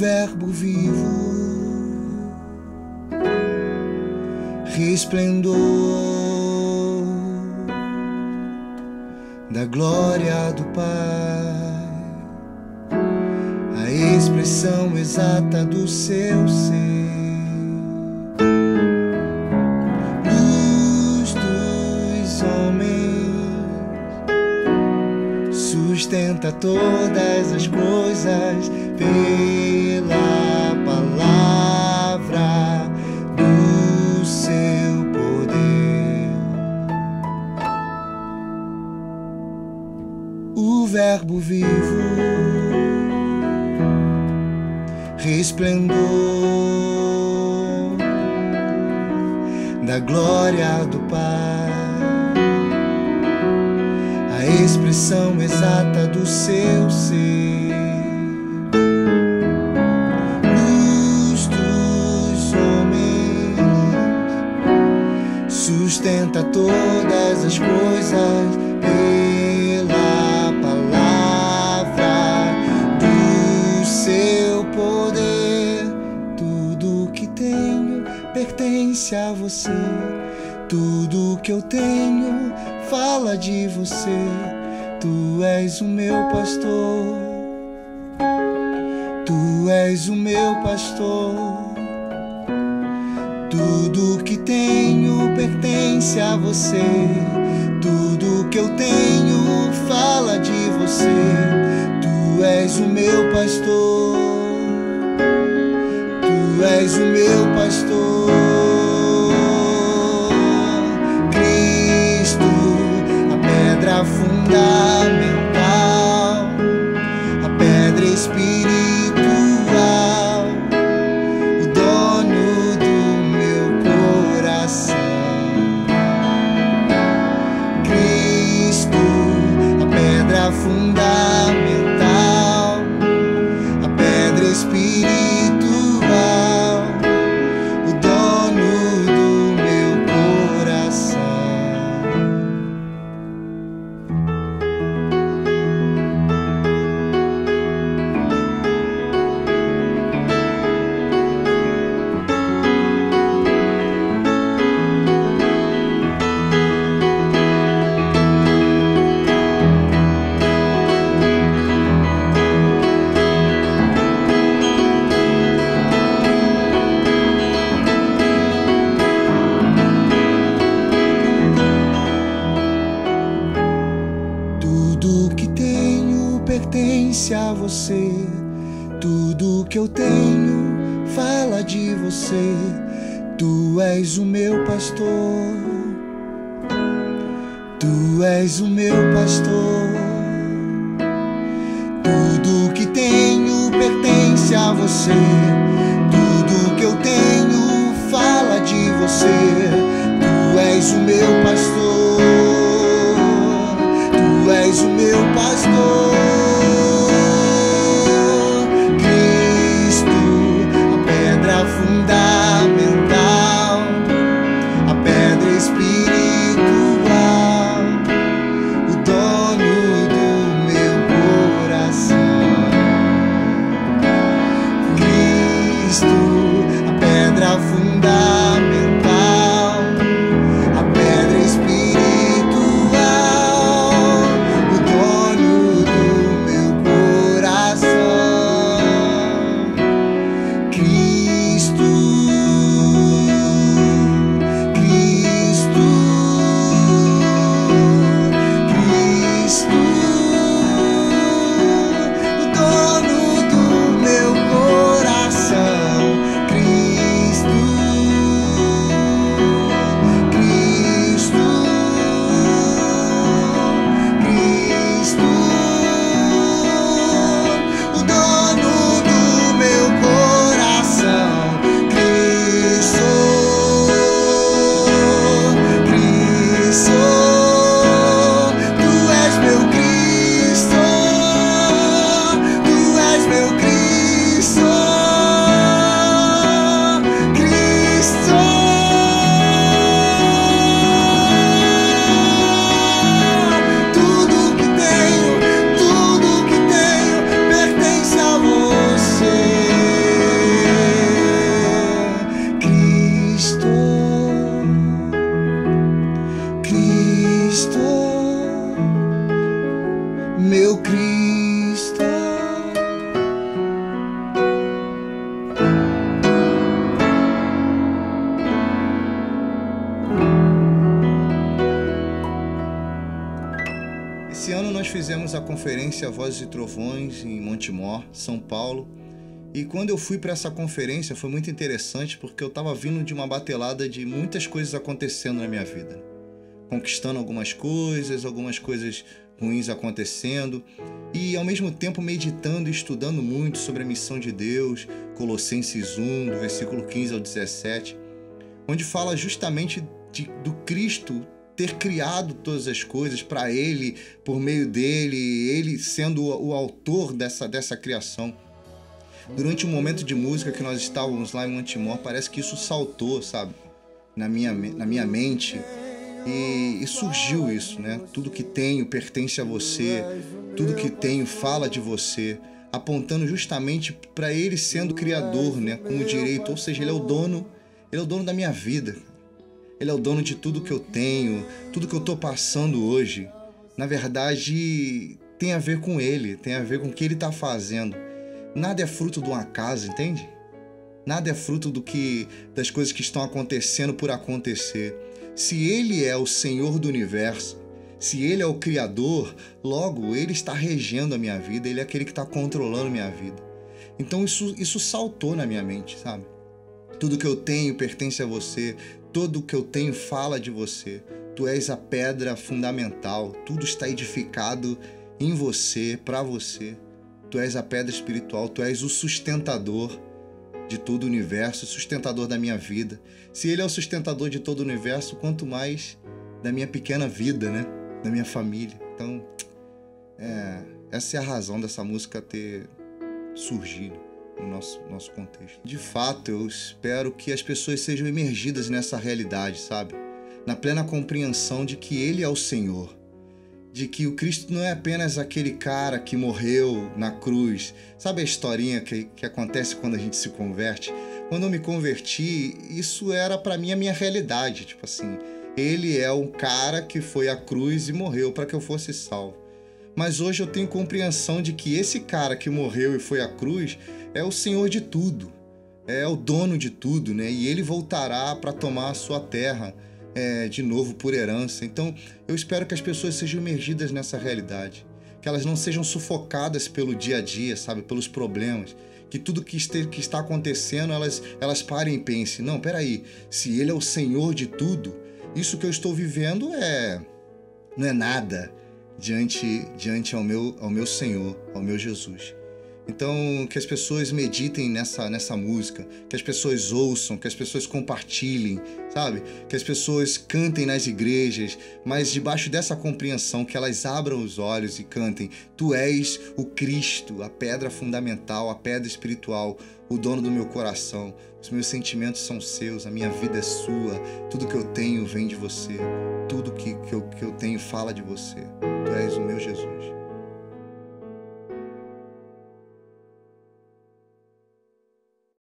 Verbo vivo, resplendor da glória do Pai, a expressão exata do seu ser. Sustenta todas as coisas pela palavra do seu poder. O Verbo vivo, resplendor da glória do Pai, a expressão exata do seu ser. Sustenta todas as coisas pela palavra do seu poder. Tudo que tenho pertence a você. Tudo que eu tenho fala de você. Tu és o meu pastor. Tu és o meu pastor. Tudo que tenho pertence a você. Tudo que eu tenho pedra espiritual, você. Tudo que eu tenho fala de você. Tu és o meu pastor. Tu és o meu pastor. Tudo que tenho pertence a você. Tudo que eu tenho fala de você. Tu és o meu pastor. Nós fizemos a conferência Vozes e Trovões em Montemor, São Paulo. E quando eu fui para essa conferência foi muito interessante porque eu estava vindo de uma batelada de muitas coisas acontecendo na minha vida. Conquistando algumas coisas, algumas coisas ruins acontecendo e ao mesmo tempo meditando e estudando muito sobre a missão de Deus, Colossenses 1, do versículo 15 ao 17, onde fala justamente de, do Cristo ter criado todas as coisas para ele, por meio dele, ele sendo o, autor dessa, dessa criação. Durante um momento de música que nós estávamos lá em Montemor, parece que isso saltou, sabe, na minha, na minha mente. E, e, surgiu isso, né? Tudo que tenho pertence a você, tudo que tenho fala de você, apontando justamente para ele sendo criador, né? Como direito, ou seja, ele é o dono, ele é o dono da minha vida. Ele é o dono de tudo que eu tenho, tudo que eu estou passando hoje. Na verdade, tem a ver com Ele, tem a ver com o que Ele está fazendo. Nada é fruto de um acaso, entende? Nada é fruto do que das coisas que estão acontecendo por acontecer. Se Ele é o Senhor do universo, se Ele é o Criador, logo Ele está regendo a minha vida, Ele é aquele que está controlando a minha vida. Então isso, isso saltou na minha mente, sabe? Tudo que eu tenho pertence a você, tudo que eu tenho fala de você. Tu és a pedra fundamental, tudo está edificado em você, para você. Tu és a pedra espiritual, tu és o sustentador de todo o universo, sustentador da minha vida. Se ele é o sustentador de todo o universo, quanto mais da minha pequena vida, né? Da minha família. Então, é, essa é a razão dessa música ter surgido no nosso, nosso contexto. De fato, eu espero que as pessoas sejam emergidas nessa realidade, sabe? Na plena compreensão de que Ele é o Senhor. De que o Cristo não é apenas aquele cara que morreu na cruz. Sabe a historinha que, que acontece quando a gente se converte? Quando eu me converti, isso era para mim a minha realidade. Tipo assim, ele é um cara que foi à cruz e morreu para que eu fosse salvo. Mas hoje eu tenho compreensão de que esse cara que morreu e foi à cruz é o Senhor de tudo, é o dono de tudo, né? E ele voltará para tomar a sua terra é, de novo por herança. Então, eu espero que as pessoas sejam emergidas nessa realidade, que elas não sejam sufocadas pelo dia a dia, sabe, pelos problemas. Que tudo que, este, que está acontecendo, elas, elas parem e pensem: não, peraí, se Ele é o Senhor de tudo, isso que eu estou vivendo é não é nada diante, diante ao, meu, ao meu Senhor, ao meu Jesus. Então, que as pessoas meditem nessa, nessa música, que as pessoas ouçam, que as pessoas compartilhem, sabe? Que as pessoas cantem nas igrejas, mas debaixo dessa compreensão, que elas abram os olhos e cantem: Tu és o Cristo, a pedra fundamental, a pedra espiritual, o dono do meu coração. Os meus sentimentos são seus, a minha vida é sua, tudo que eu tenho vem de você, tudo que, que, eu, que eu tenho fala de você. Tu és o meu Jesus.